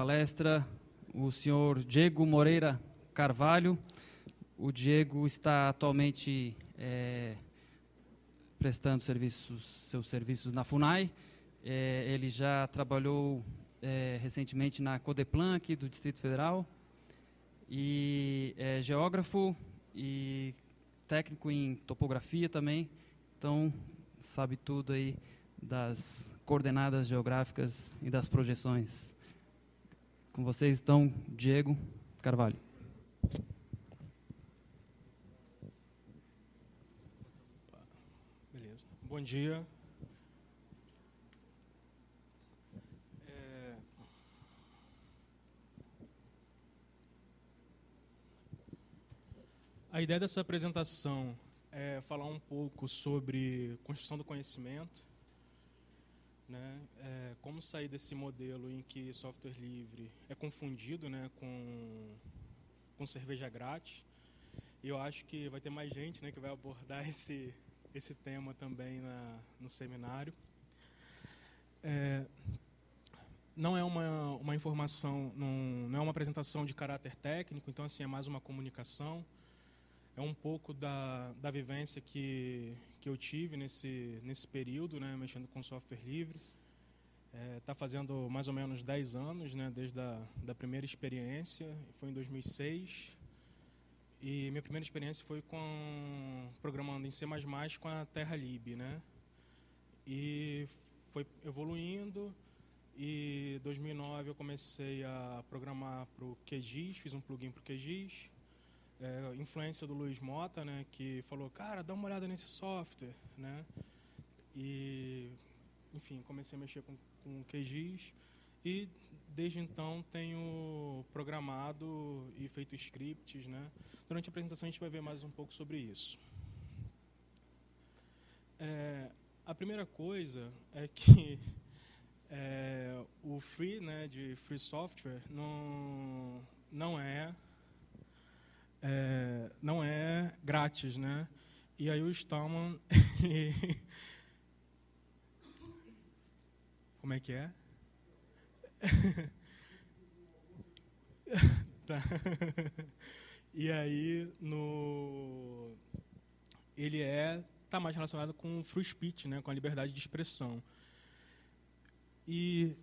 palestra o senhor Diego Moreira Carvalho. O Diego está atualmente é, prestando serviços, seus serviços na FUNAI. É, ele já trabalhou é, recentemente na Codeplan aqui do Distrito Federal e é geógrafo e técnico em topografia também. Então sabe tudo aí das coordenadas geográficas e das projeções. Com vocês estão Diego Carvalho. Beleza. Bom dia. É... A ideia dessa apresentação é falar um pouco sobre construção do conhecimento, né? É, como sair desse modelo em que software livre é confundido né, com, com cerveja grátis. E eu acho que vai ter mais gente né, que vai abordar esse, esse tema também na, no seminário. É, não é uma, uma informação, não, não é uma apresentação de caráter técnico, então assim é mais uma comunicação. É um pouco da, da vivência que, que eu tive nesse, nesse período, né, mexendo com software livre. Está é, tá fazendo mais ou menos 10 anos, né, desde a da primeira experiência, foi em 2006. E minha primeira experiência foi com programando em C++ com a TerraLib, né? E foi evoluindo e em 2009 eu comecei a programar para o QGIS, fiz um plugin para o QGIS. É, influência do Luiz Mota, né, que falou, cara, dá uma olhada nesse software, né? E, enfim, comecei a mexer com, com QGIS e desde então tenho programado e feito scripts, né? Durante a apresentação a gente vai ver mais um pouco sobre isso. É, a primeira coisa é que é, o free, né, de free software, não, não é é, não é grátis, né? E aí o Stallman, como é que é? tá. E aí no ele é tá mais relacionado com o free speech, né, com a liberdade de expressão. E,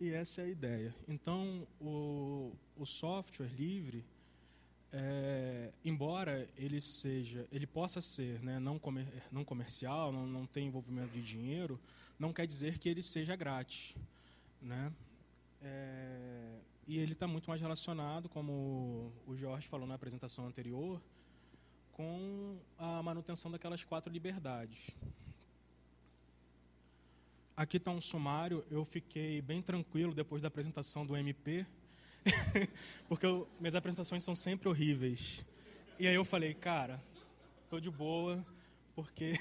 e essa é a ideia. Então o, o software livre é, embora ele seja, ele possa ser né, não, comer, não comercial, não, não tem envolvimento de dinheiro, não quer dizer que ele seja grátis. Né? É, e ele está muito mais relacionado, como o Jorge falou na apresentação anterior, com a manutenção daquelas quatro liberdades. Aqui está um sumário, eu fiquei bem tranquilo depois da apresentação do MP, porque eu, minhas apresentações são sempre horríveis. E aí eu falei, cara, tô de boa, porque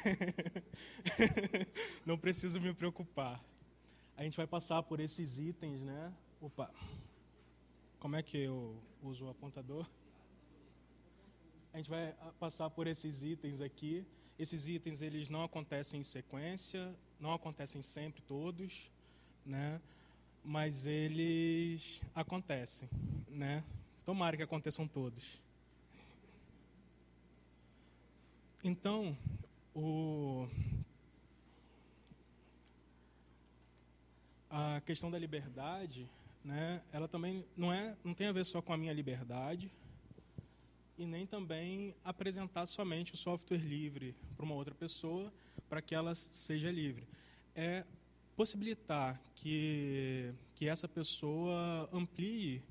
não preciso me preocupar. A gente vai passar por esses itens, né? Opa, como é que eu uso o apontador? A gente vai ah, passar por esses itens aqui. Esses itens eles não acontecem em sequência, não acontecem sempre todos, né? mas eles acontecem, né? Tomara que aconteçam todos. Então, o a questão da liberdade, né? Ela também não é, não tem a ver só com a minha liberdade e nem também apresentar somente o software livre para uma outra pessoa para que ela seja livre. É possibilitar que, que essa pessoa amplie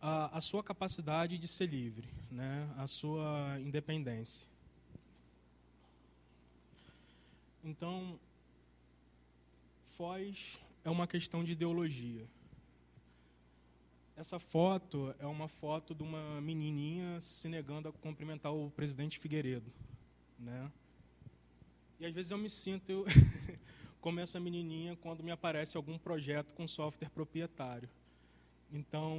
a, a sua capacidade de ser livre, né? a sua independência. Então, Foz é uma questão de ideologia. Essa foto é uma foto de uma menininha se negando a cumprimentar o presidente Figueiredo, né? E às vezes eu me sinto como essa menininha quando me aparece algum projeto com software proprietário. Então,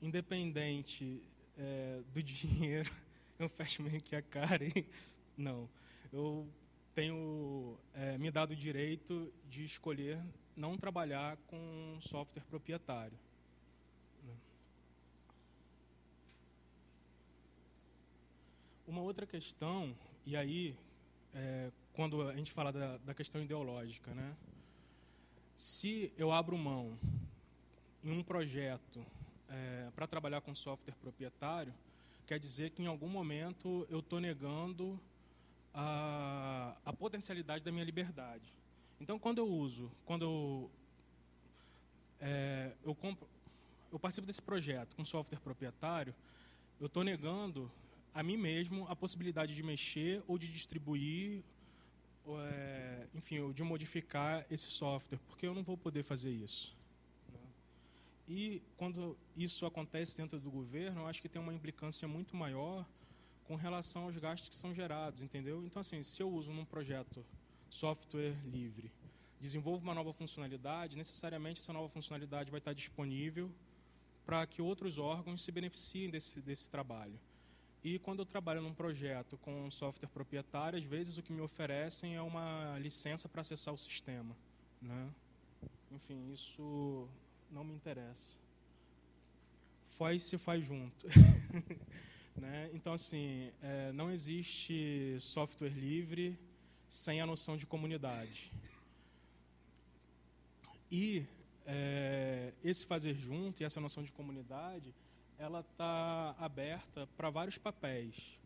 independente é, do dinheiro, eu fecho meio que a cara e não. Eu tenho é, me dado o direito de escolher não trabalhar com software proprietário. Né? Uma outra questão, e aí, é, quando a gente fala da, da questão ideológica, né? se eu abro mão em um projeto é, para trabalhar com software proprietário, quer dizer que em algum momento eu estou negando a, a potencialidade da minha liberdade. Então, quando eu uso, quando eu, é, eu, compro, eu participo desse projeto com software proprietário, eu estou negando a mim mesmo a possibilidade de mexer ou de distribuir, é, enfim, ou de modificar esse software, porque eu não vou poder fazer isso. Né? E quando isso acontece dentro do governo, eu acho que tem uma implicância muito maior com relação aos gastos que são gerados, entendeu? Então, assim, se eu uso num projeto software livre, desenvolvo uma nova funcionalidade, necessariamente essa nova funcionalidade vai estar disponível para que outros órgãos se beneficiem desse, desse trabalho. E quando eu trabalho num projeto com software proprietário, às vezes o que me oferecem é uma licença para acessar o sistema. Né? Enfim, isso não me interessa. Faz se faz junto. Né? Então, assim, é, não existe software livre sem a noção de comunidade. E é, esse fazer junto e essa noção de comunidade, ela está aberta para vários papéis.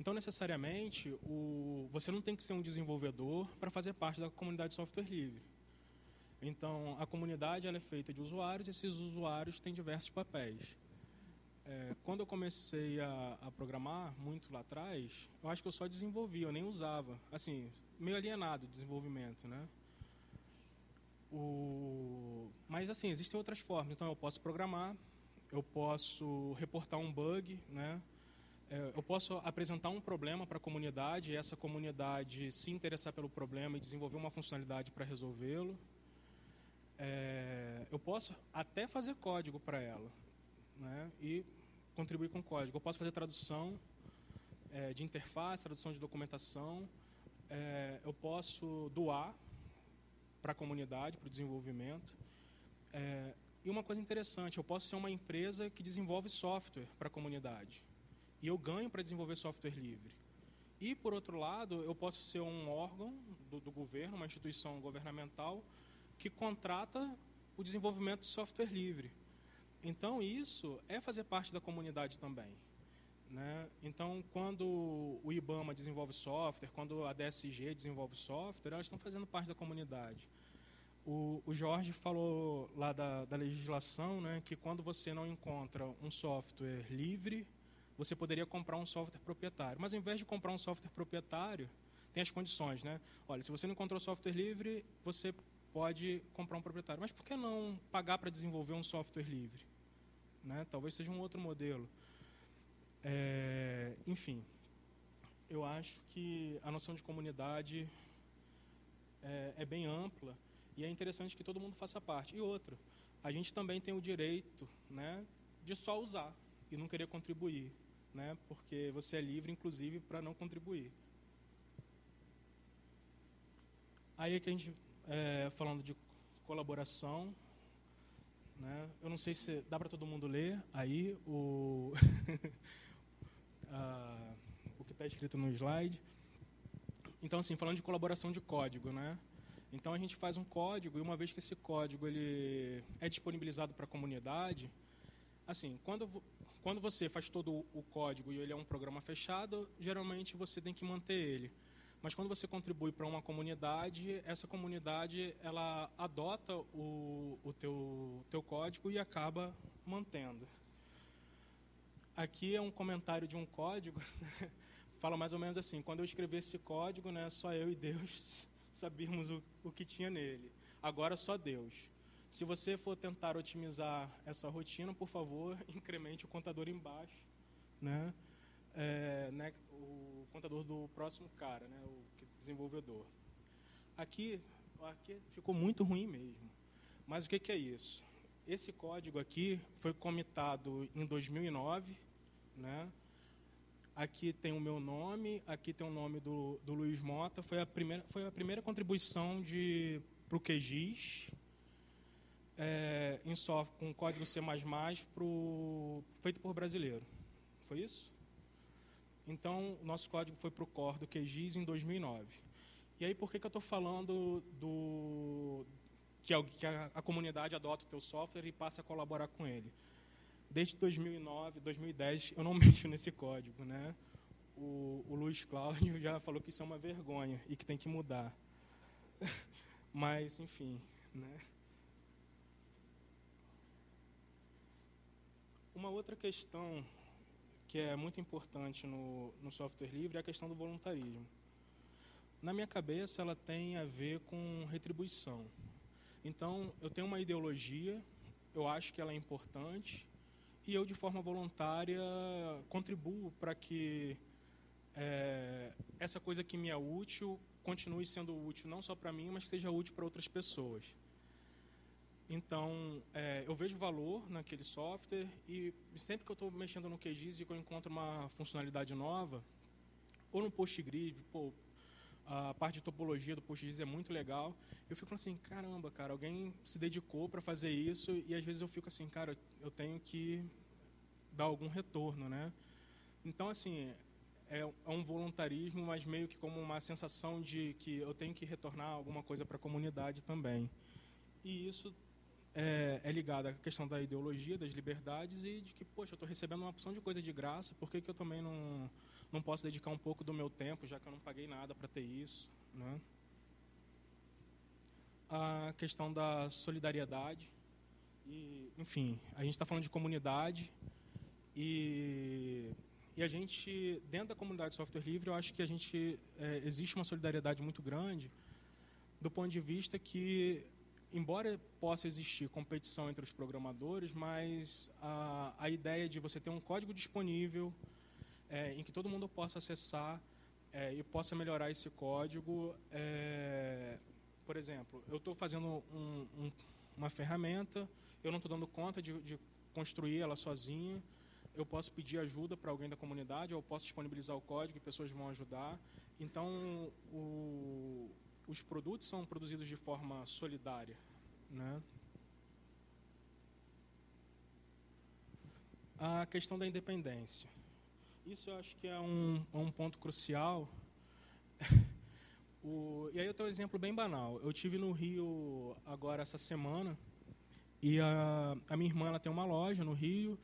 Então, necessariamente, o, você não tem que ser um desenvolvedor para fazer parte da comunidade de software livre. Então, a comunidade ela é feita de usuários e esses usuários têm diversos papéis. É, quando eu comecei a, a, programar, muito lá atrás, eu acho que eu só desenvolvia, eu nem usava. Assim, meio alienado o desenvolvimento, né? O... Mas, assim, existem outras formas. Então, eu posso programar, eu posso reportar um bug, né? É, eu posso apresentar um problema para a comunidade e essa comunidade se interessar pelo problema e desenvolver uma funcionalidade para resolvê-lo. É, eu posso até fazer código para ela né? e contribuir com código. Eu posso fazer tradução é, de interface, tradução de documentação. É, eu posso doar para a comunidade, para o desenvolvimento. É, e uma coisa interessante, eu posso ser uma empresa que desenvolve software para a comunidade. E eu ganho para desenvolver software livre. E, por outro lado, eu posso ser um órgão do, do governo, uma instituição governamental, que contrata o desenvolvimento de software livre. Então, isso é fazer parte da comunidade também. Né? Então, quando o IBAMA desenvolve software, quando a DSG desenvolve software, elas estão fazendo parte da comunidade. O, o Jorge falou lá da, da, legislação né, que quando você não encontra um software livre, você poderia comprar um software proprietário. Mas, ao invés de comprar um software proprietário, tem as condições. Né? Olha, se você não encontrou software livre, você pode comprar um proprietário. Mas por que não pagar para desenvolver um software livre? Né? Talvez seja um outro modelo. É, enfim, eu acho que a noção de comunidade é, é bem ampla e é interessante que todo mundo faça parte. E outra, a gente também tem o direito né, de só usar e não querer contribuir, né, porque você é livre, inclusive, para não contribuir. Aí é que a gente, é, falando de colaboração, né? Eu não sei se dá para todo mundo ler aí o, o que está escrito no slide. Então, assim, falando de colaboração de código, né? Então a gente faz um código e uma vez que esse código ele é disponibilizado para a comunidade, assim, quando quando você faz todo o código e ele é um programa fechado, geralmente você tem que manter ele. Mas quando você contribui para uma comunidade, essa comunidade ela adota o, o teu, teu código e acaba mantendo. Aqui é um comentário de um código, né? fala mais ou menos assim: quando eu escrevi esse código, né, só eu e Deus sabíamos o, o que tinha nele. Agora só Deus. Se você for tentar otimizar essa rotina, por favor, incremente o contador embaixo, né? É, do próximo cara, né, o desenvolvedor. Aqui, aqui ficou muito ruim mesmo. Mas o que, que é isso? Esse código aqui foi comitado em 2009, né? Aqui tem o meu nome, aqui tem o nome do, do Luiz Mota. Foi a primeira, foi a primeira contribuição para o QGIS, é, em software, com código C++ pro, feito por brasileiro. Foi isso? Então, o nosso código foi para o core do QGIS em 2009. E aí, por que, que eu estou falando do que, a, que a, a, comunidade adota o teu software e passa a colaborar com ele? Desde 2009, 2010, eu não mexo nesse código. Né? O, o Luiz Cláudio já falou que isso é uma vergonha e que tem que mudar. Mas, enfim. Né? Uma outra questão que é muito importante no, no software livre é a questão do voluntarismo. Na minha cabeça, ela tem a ver com retribuição. Então, eu tenho uma ideologia, eu acho que ela é importante, e eu, de forma voluntária, contribuo para que é, essa coisa que me é útil continue sendo útil não só para mim, mas que seja útil para outras pessoas. Então, é, eu vejo valor naquele software e sempre que eu estou mexendo no QGIS e que eu encontro uma funcionalidade nova, ou no PostGrid, pô, a parte de topologia do PostGIS é muito legal, eu fico assim, caramba, cara, alguém se dedicou para fazer isso e às vezes eu fico assim, cara, eu tenho que dar algum retorno, né? Então, assim, é, é um voluntarismo, mas meio que como uma sensação de que eu tenho que retornar alguma coisa para a comunidade também. E isso é, é ligada à questão da ideologia, das liberdades e de que, poxa, eu estou recebendo uma opção de coisa de graça, por que, que eu também não, não posso dedicar um pouco do meu tempo, já que eu não paguei nada para ter isso? Né? A questão da solidariedade. E, enfim, a gente está falando de comunidade e, e a gente, dentro da comunidade de software livre, eu acho que a gente é, existe uma solidariedade muito grande do ponto de vista que embora possa existir competição entre os programadores, mas a, a ideia de você ter um código disponível é, em que todo mundo possa acessar é, e possa melhorar esse código. É, por exemplo, eu estou fazendo um, um, uma ferramenta, eu não estou dando conta de, de construir ela sozinha, eu posso pedir ajuda para alguém da comunidade, eu posso disponibilizar o código e pessoas vão ajudar. Então, o, os produtos são produzidos de forma solidária. Né? A questão da independência. Isso eu acho que é um, é um ponto crucial. o, e aí eu tenho um exemplo bem banal. Eu tive no Rio agora essa semana e a, a minha irmã ela tem uma loja no Rio.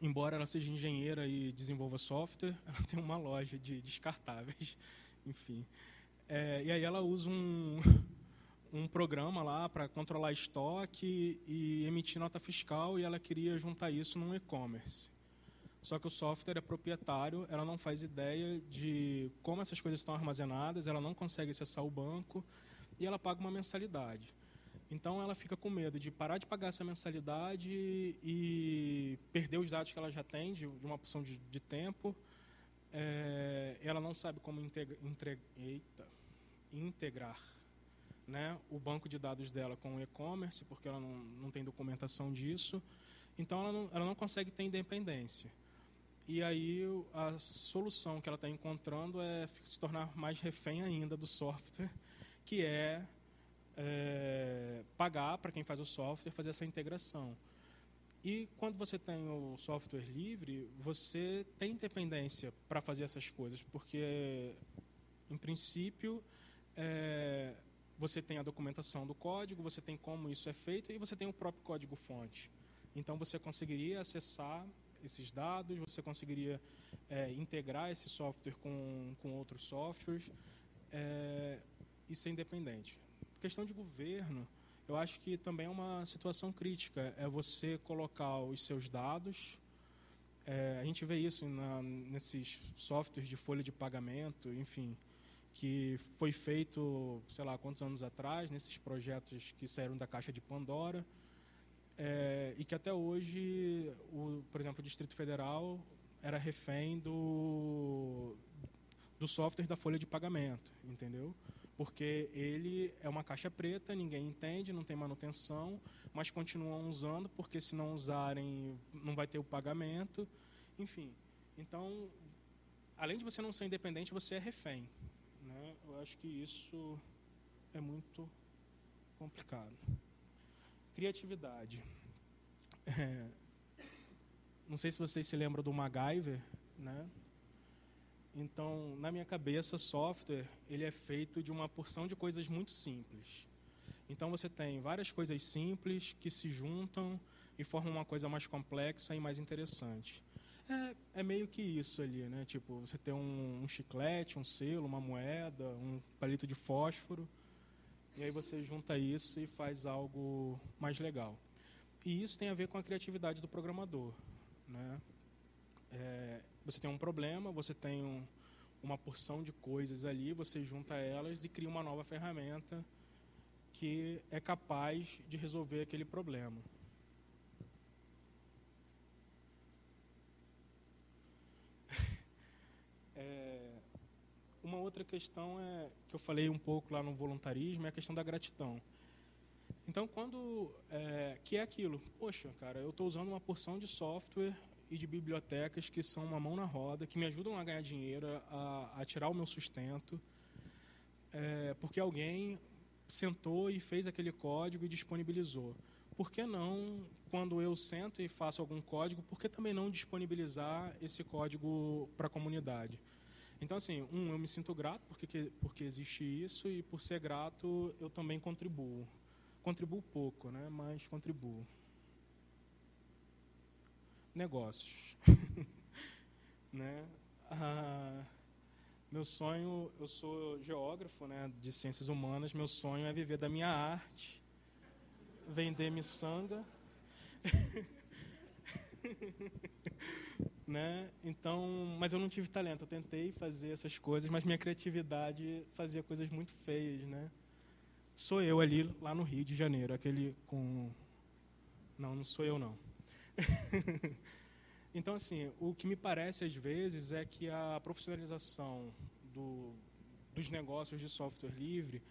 Embora ela seja engenheira e desenvolva software, ela tem uma loja de descartáveis, enfim. É, e aí ela usa um, um programa lá para controlar estoque e emitir nota fiscal e ela queria juntar isso num e-commerce. Só que o software é proprietário, ela não faz ideia de como essas coisas estão armazenadas, ela não consegue acessar o banco e ela paga uma mensalidade. Então ela fica com medo de parar de pagar essa mensalidade e perder os dados que ela já tem de, uma opção de, de tempo. É, ela não sabe como integra, entre, eita, integrar né, o banco de dados dela com o e-commerce, porque ela não, não tem documentação disso. Então ela não, ela não consegue ter independência. E aí a solução que ela está encontrando é se tornar mais refém ainda do software, que é, é pagar para quem faz o software fazer essa integração. E quando você tem o software livre, você tem independência para fazer essas coisas, porque, em princípio, é, você tem a documentação do código, você tem como isso é feito e você tem o próprio código-fonte. Então, você conseguiria acessar esses dados, você conseguiria é, integrar esse software com, com outros softwares é, e ser independente. Questão de governo, eu acho que também é uma situação crítica. É você colocar os seus dados. É, a gente vê isso na, nesses softwares de folha de pagamento, enfim, que foi feito, sei lá, quantos anos atrás, nesses projetos que saíram da caixa de Pandora, é, e que até hoje, o, por exemplo, o Distrito Federal era refém do, do software da folha de pagamento, entendeu? Porque ele é uma caixa preta, ninguém entende, não tem manutenção, mas continuam usando, porque se não usarem, não vai ter o pagamento, enfim. Então, além de você não ser independente, você é refém. Eu acho que isso é muito complicado. Criatividade. É, não sei se vocês se lembram do MacGyver, né? Então, na minha cabeça, software ele é feito de uma porção de coisas muito simples. Então, você tem várias coisas simples que se juntam e formam uma coisa mais complexa e mais interessante. É, é meio que isso ali, né? Tipo, você tem um, um chiclete, um selo, uma moeda, um palito de fósforo, e aí você junta isso e faz algo mais legal. E isso tem a ver com a criatividade do programador, né? É, você tem um problema, você tem um, uma porção de coisas ali, você junta elas e cria uma nova ferramenta que é capaz de resolver aquele problema. Outra questão é que eu falei um pouco lá no voluntarismo é a questão da gratidão. Então, quando é, que é aquilo? Poxa, cara, eu estou usando uma porção de software e de bibliotecas que são uma mão na roda, que me ajudam a ganhar dinheiro, a, a tirar o meu sustento, é, porque alguém sentou e fez aquele código e disponibilizou. Por que não, quando eu sento e faço algum código, por que também não disponibilizar esse código para a comunidade? Então, assim, um, eu me sinto grato porque, porque existe isso e, por ser grato, eu também contribuo. Contribuo pouco, né? mas contribuo negócios. né? Ah, meu sonho, eu sou geógrafo né, de ciências humanas, meu sonho é viver da minha arte, vender miçanga. né? Então, mas eu não tive talento. Eu tentei fazer essas coisas, mas minha criatividade fazia coisas muito feias, né? Sou eu ali lá no Rio de Janeiro, aquele com Não, não sou eu não. então, assim, o que me parece às vezes é que a profissionalização do, dos negócios de software livre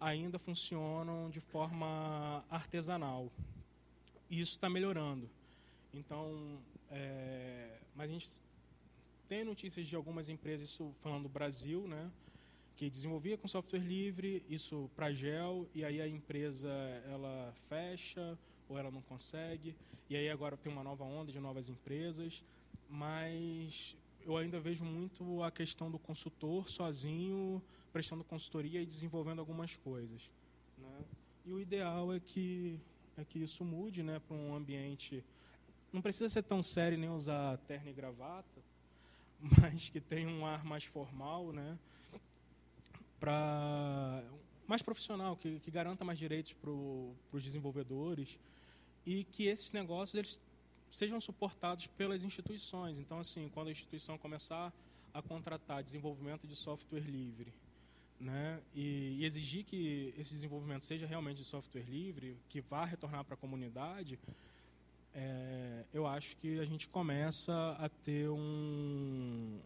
ainda funcionam de forma artesanal. E isso está melhorando. Então, é, mas a gente tem notícias de algumas empresas, isso falando do Brasil, né, que desenvolvia com software livre, isso para gel, e aí a empresa ela fecha ou ela não consegue. E aí agora tem uma nova onda de novas empresas, mas eu ainda vejo muito a questão do consultor sozinho, prestando consultoria e desenvolvendo algumas coisas. Né? E o ideal é que, é que isso mude né, para um ambiente. Não precisa ser tão sério nem usar terno e gravata, mas que tenha um ar mais formal, né, para mais profissional, que, que garanta mais direitos para os desenvolvedores e que esses negócios eles sejam suportados pelas instituições. Então, assim, quando a instituição começar a contratar desenvolvimento de software livre, né, e, e exigir que esse desenvolvimento seja realmente de software livre, que vá retornar para a comunidade, é, eu acho que a gente começa a ter um,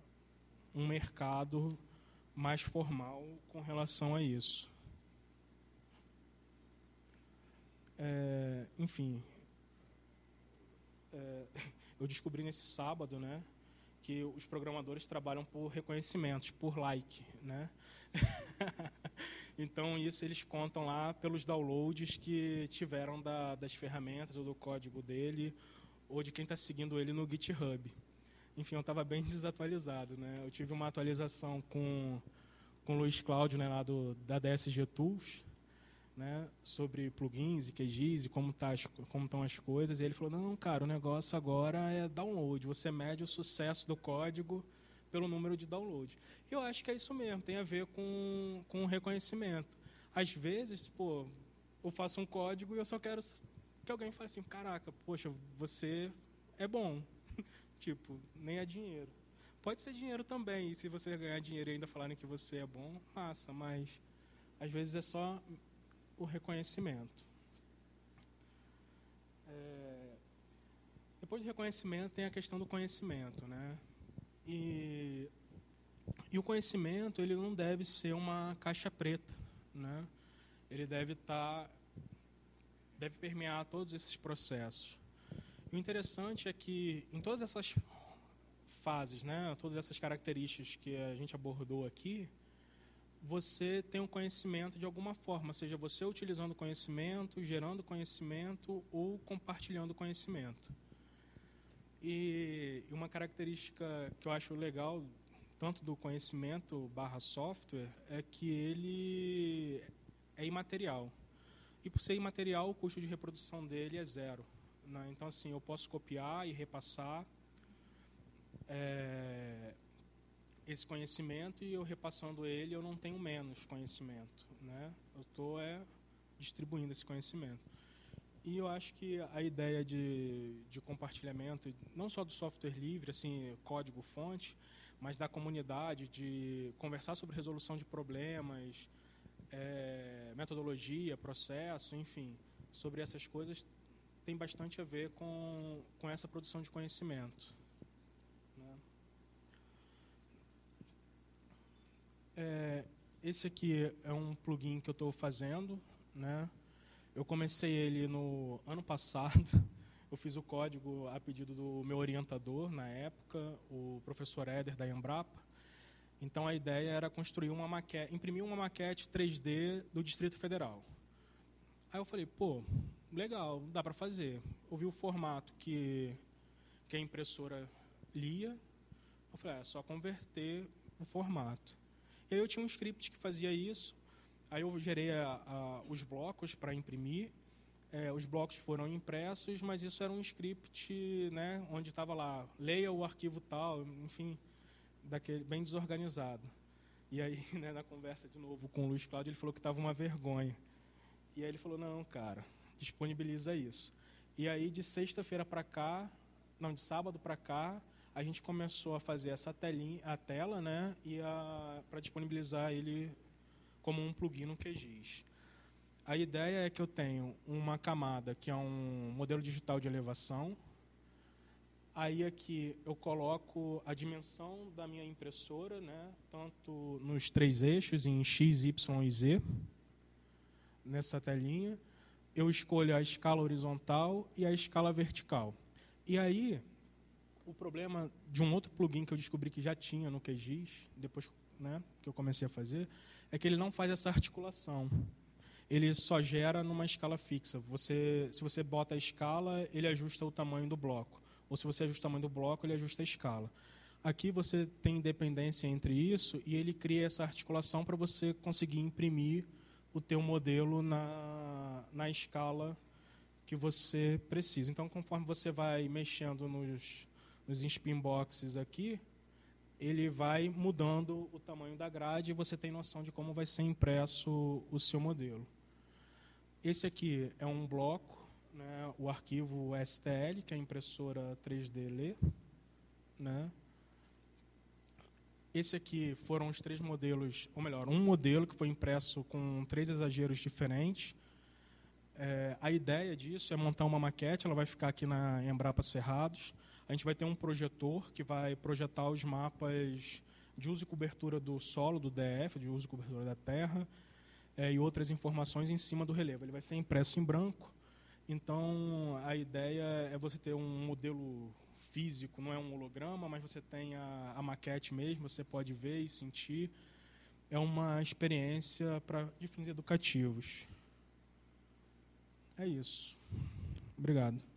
um mercado mais formal com relação a isso. É, enfim, é, eu descobri nesse sábado, né, que os programadores trabalham por reconhecimentos, por like, né? então isso eles contam lá pelos downloads que tiveram da, das ferramentas ou do código dele ou de quem está seguindo ele no GitHub. Enfim, eu estava bem desatualizado, né? Eu tive uma atualização com com o Luiz Cláudio, né, lá do da DSG Tools, né, sobre plugins e QGIS e como tá como estão as coisas. E ele falou: "Não, cara, o negócio agora é download. Você mede o sucesso do código pelo número de download". Eu acho que é isso mesmo, tem a ver com com o reconhecimento. Às vezes, pô, eu faço um código e eu só quero que alguém fale assim: "Caraca, poxa, você é bom". tipo, nem é dinheiro. Pode ser dinheiro também, e se você ganhar dinheiro e ainda falarem que você é bom, massa, mas às vezes é só o reconhecimento. É, depois do reconhecimento tem a questão do conhecimento, né? E, e o conhecimento ele não deve ser uma caixa preta, né? Ele deve estar tá, deve permear todos esses processos. E o interessante é que em todas essas fases, né, todas essas características que a gente abordou aqui, você tem um conhecimento de alguma forma, seja você utilizando conhecimento, gerando conhecimento ou compartilhando conhecimento. E uma característica que eu acho legal tanto do conhecimento barra software é que ele é imaterial. E por ser imaterial, o custo de reprodução dele é zero. Né? Então, assim, eu posso copiar e repassar é, esse conhecimento e eu repassando ele, eu não tenho menos conhecimento. Né? Eu estou é, distribuindo esse conhecimento. E eu acho que a ideia de, de compartilhamento, não só do software livre, assim, código-fonte, mas da comunidade, de conversar sobre resolução de problemas, é, metodologia, processo, enfim, sobre essas coisas, tem bastante a ver com, com essa produção de conhecimento. Né? É, esse aqui é um plugin que eu estou fazendo, né? Eu comecei ele no ano passado. Eu fiz o código a pedido do meu orientador na época, o professor Éder da Embrapa. Então a ideia era construir uma maquete, imprimir uma maquete 3D do Distrito Federal. Aí eu falei, pô, legal, dá para fazer. Eu vi o formato que, que a impressora lia. Eu falei, é só converter o formato. E aí eu tinha um script que fazia isso. Aí eu gerei a, a, os blocos para imprimir. É, os blocos foram impressos, mas isso era um script, né, onde estava lá, leia o arquivo tal, enfim, daquele bem desorganizado. E aí, né, na conversa de novo com o Luiz Cláudio, ele falou que estava uma vergonha. E aí ele falou: "Não, cara, disponibiliza isso". E aí de sexta-feira para cá, não, de sábado para cá, a gente começou a fazer essa telinha, a tela, né, e para disponibilizar ele como um plugin no QGIS. A ideia é que eu tenho uma camada que é um modelo digital de elevação. Aí aqui eu coloco a dimensão da minha impressora, né, tanto nos três eixos, em X, Y e Z, nessa telinha. Eu escolho a escala horizontal e a escala vertical. E aí, o problema de um outro plugin que eu descobri que já tinha no QGIS, depois né, que eu comecei a fazer, é que ele não faz essa articulação. Ele só gera numa escala fixa. Você, se você bota a escala, ele ajusta o tamanho do bloco. Ou se você ajusta o tamanho do bloco, ele ajusta a escala. Aqui você tem independência entre isso e ele cria essa articulação para você conseguir imprimir o teu modelo na, na escala que você precisa. Então, conforme você vai mexendo nos, nos spin boxes aqui, ele vai mudando o tamanho da grade e você tem noção de como vai ser impresso o seu modelo. Esse aqui é um bloco, né, o arquivo STL, que a impressora 3D lê. Né. Esse aqui foram os três modelos, ou melhor, um modelo que foi impresso com três exageros diferentes. É, a ideia disso é montar uma maquete, ela vai ficar aqui na Embrapa Cerrados a gente vai ter um projetor que vai projetar os mapas de uso e cobertura do solo, do DF, de uso e cobertura da terra, é, e outras informações em cima do relevo. Ele vai ser impresso em branco. Então, a ideia é você ter um modelo físico, não é um holograma, mas você tem a, a maquete mesmo, você pode ver e sentir. É uma experiência para de fins educativos. É isso. Obrigado.